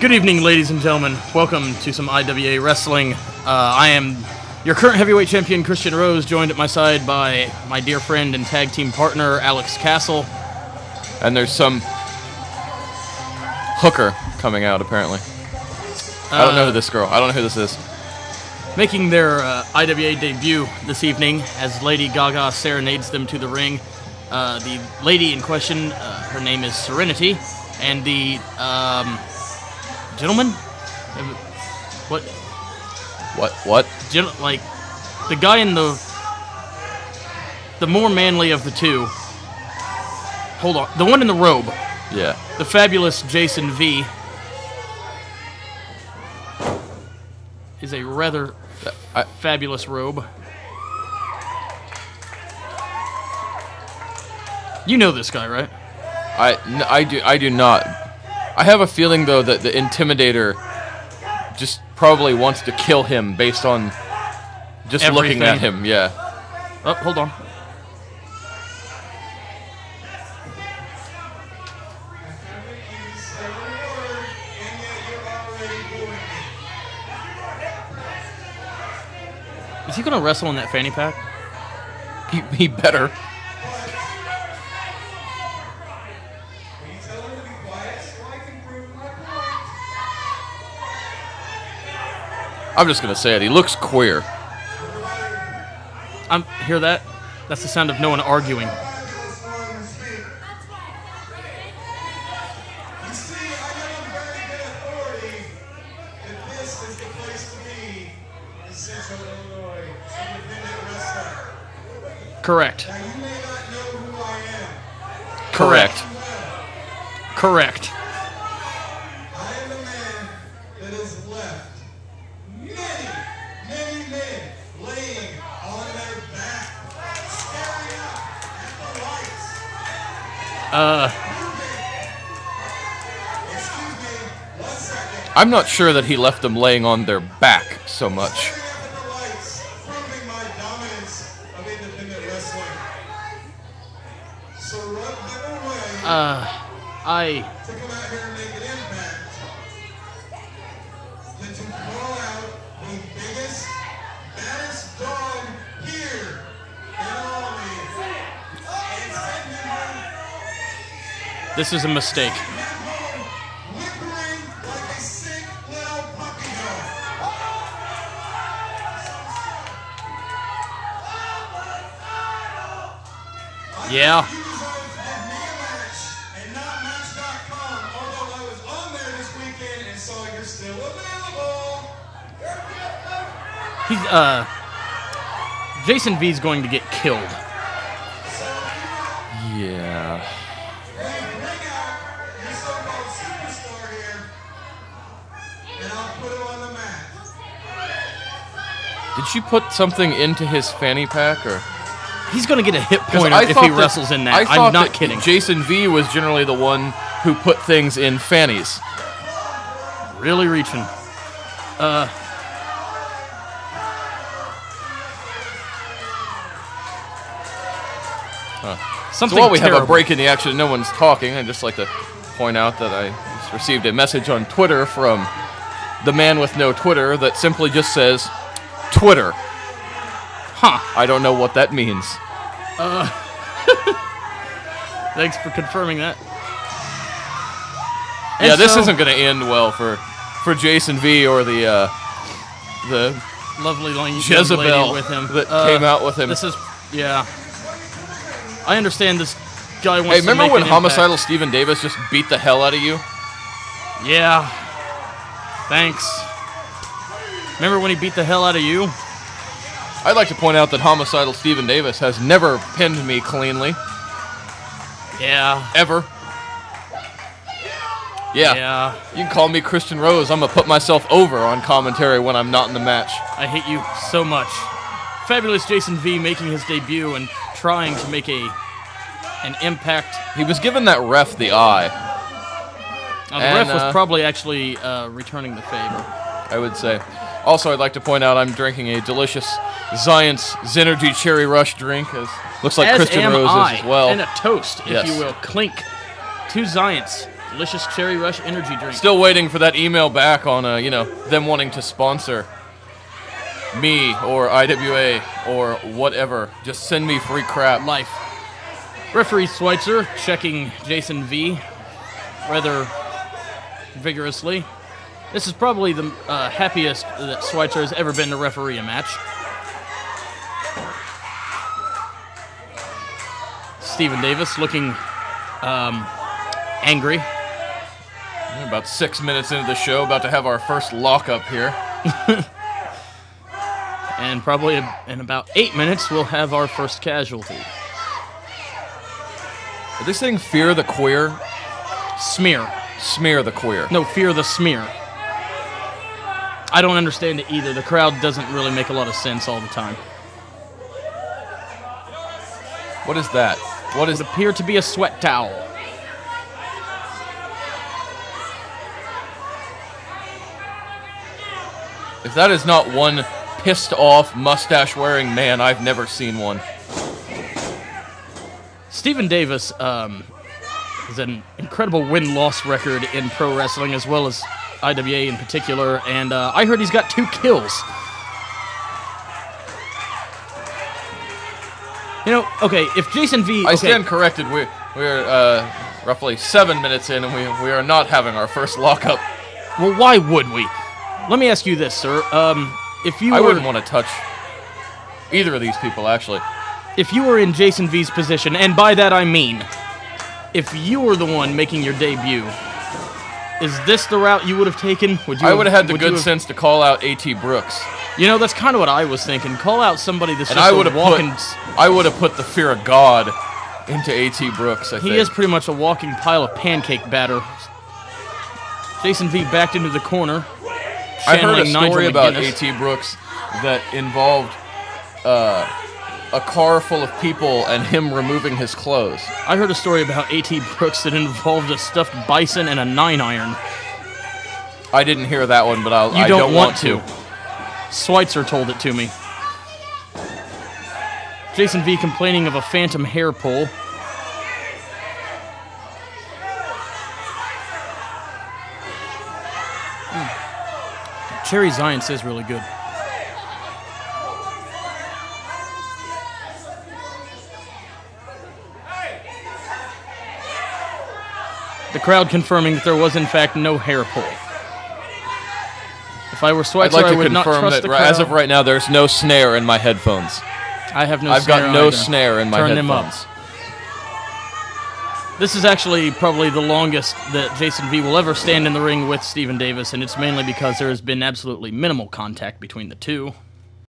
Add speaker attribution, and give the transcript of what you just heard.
Speaker 1: Good evening, ladies and gentlemen. Welcome to some IWA Wrestling. Uh, I am your current heavyweight champion, Christian Rose, joined at my side by my dear friend and tag team partner, Alex Castle.
Speaker 2: And there's some hooker coming out, apparently. I don't know who this girl. I don't know who this is.
Speaker 1: Making their uh, IWA debut this evening as Lady Gaga serenades them to the ring. Uh, the lady in question, uh, her name is Serenity, and the um, gentleman, Uh, what,
Speaker 2: What? What?
Speaker 1: gen- like the guy in the the more manly of the two. Hold on, the one in the robe,
Speaker 2: Yeah.
Speaker 1: the fabulous Jason V, is a rather
Speaker 2: I,
Speaker 1: fabulous robe. You know this guy, right?
Speaker 2: I, I do. I do not. I have a feeling though that the Intimidator just probably wants to kill him based on just looking at him. Yeah.
Speaker 1: Oh, hold on. Is he gonna wrestle in that fanny pack?
Speaker 2: He, he better. I'm just gonna say it. He looks queer.
Speaker 1: I'm hear that? That's the sound of no one arguing. Correct.
Speaker 2: Correct.
Speaker 1: Correct. Uh.
Speaker 2: I'm not sure that he left them laying on their back so much.
Speaker 3: Staring up and
Speaker 1: is a mistake.
Speaker 3: available.
Speaker 1: He's uh Jason V's going to get killed.
Speaker 2: Did she put something into his fanny pack or?
Speaker 1: He's going to get a hit pointer
Speaker 2: I
Speaker 1: if he
Speaker 2: that-
Speaker 1: wrestles in that.
Speaker 2: thought
Speaker 1: I'm not
Speaker 2: that
Speaker 1: kidding.
Speaker 2: Jason V was generally the one who put things in fannies.
Speaker 1: really reaching. Uh
Speaker 2: So
Speaker 1: Something
Speaker 2: while we have a break in the action, no one's talking. I'd just like to point out that I received a message on Twitter from the man with no Twitter that simply just says Twitter.
Speaker 1: Huh.
Speaker 2: I don't know what that means.
Speaker 1: Uh, Thanks for confirming that.
Speaker 2: yeah, this
Speaker 1: so-
Speaker 2: isn't going to end well for for Jason V or the uh, the
Speaker 1: lovely
Speaker 2: Jezebel
Speaker 1: with him
Speaker 2: that
Speaker 1: Uh,
Speaker 2: came out with him.
Speaker 1: This is yeah. I understand this guy wants
Speaker 2: Hey,
Speaker 1: to
Speaker 2: remember when homicidal
Speaker 1: impact.
Speaker 2: Steven Davis just beat the hell out of you?
Speaker 1: Yeah. Thanks. Remember when he beat the hell out of you?
Speaker 2: I'd like to point out that homicidal Steven Davis has never pinned me cleanly
Speaker 1: Yeah.
Speaker 2: ever. Yeah.
Speaker 1: Yeah.
Speaker 2: You can call me Christian Rose. I'm gonna put myself over on commentary when I'm not in the match.
Speaker 1: I hate you so much. Fabulous Jason V making his debut and trying to make a an impact.
Speaker 2: He was giving that ref the eye.
Speaker 1: Now, the
Speaker 2: And,
Speaker 1: ref was
Speaker 2: uh,
Speaker 1: probably actually uh, returning the favor.
Speaker 2: I would say. Also, I'd like to point out I'm drinking a delicious Xyience Xenergy Cherry Rush drink. As looks like
Speaker 1: as
Speaker 2: Christian Rose
Speaker 1: I,
Speaker 2: is as well.
Speaker 1: And a toast, if
Speaker 2: Yes.
Speaker 1: you will. Clink. Two Giants. delicious Cherry Rush energy drink.
Speaker 2: Still waiting for that email back on, uh, you know, them wanting to sponsor me or IWA or whatever. Just send me free crap.
Speaker 1: life. Referee Schweitzer checking Jason V rather vigorously. This is probably the uh, happiest that Schweitzer has ever been to referee a match. Steven Davis looking um, angry.
Speaker 2: We're about six minutes into the show, about to have our first lockup here.
Speaker 1: And probably in about eight minutes, we'll have our first casualty.
Speaker 2: Are they saying fear the queer?
Speaker 1: Smear.
Speaker 2: Smear the queer.
Speaker 1: No, fear the smear. I don't understand it either. The crowd doesn't really make a lot of sense all the time.
Speaker 2: What is that? What is
Speaker 1: It appear to be a sweat towel.
Speaker 2: If that is not one pissed off, mustache wearing man, I've never seen one.
Speaker 1: Steven Davis um, has an incredible win loss record in pro wrestling as well as IWA in particular, and uh, I heard he's got two kills. You know, okay, if Jason V.
Speaker 2: I
Speaker 1: okay,
Speaker 2: stand corrected. We we're uh, roughly seven minutes in, and we we are not having our first lockup.
Speaker 1: Well, why would we? Let me ask you this, sir. Um, if you
Speaker 2: I
Speaker 1: were,
Speaker 2: wouldn't want to touch either of these people, actually.
Speaker 1: if you were in Jason V's position, and by that I mean, if you were the one making your debut, is this the route you would have taken? Would you?
Speaker 2: I would have had the good
Speaker 1: have-
Speaker 2: sense to call out A.T. Brooks,
Speaker 1: You know, that's kind of what I was thinking. Call out somebody that's
Speaker 2: and
Speaker 1: just
Speaker 2: I
Speaker 1: a
Speaker 2: would have
Speaker 1: walking.
Speaker 2: put I would have put the fear of God into A.T. Brooks. I
Speaker 1: He
Speaker 2: think.
Speaker 1: is pretty much a walking pile of pancake batter. Jason V backed into the corner.
Speaker 2: I heard a
Speaker 1: channeling Nigel
Speaker 2: story about. A.T. Brooks that involved uh, a car full of people and him removing his clothes.
Speaker 1: I heard a story about A.T. Brooks that involved a stuffed bison and a nine iron.
Speaker 2: I didn't hear that one, but I'll,
Speaker 1: You
Speaker 2: I
Speaker 1: don't,
Speaker 2: don't
Speaker 1: want, to. Schweitzer told it to me. Jason V complaining of a phantom hair pull. Hmm. Cherry Zion says really good. The crowd confirming that there was in fact no hair pull. If I were
Speaker 2: I'd
Speaker 1: Schweitzer,
Speaker 2: like
Speaker 1: I would not trust
Speaker 2: that
Speaker 1: the crowd.
Speaker 2: as of right now, there's no snare in my headphones.
Speaker 1: I have no
Speaker 2: I've
Speaker 1: snare
Speaker 2: got no
Speaker 1: either.
Speaker 2: snare in my
Speaker 1: Turn them
Speaker 2: headphones.
Speaker 1: up. This is actually probably the longest that Jason V will ever stand in the ring with Steven Davis, and it's mainly because there has been absolutely minimal contact between the two.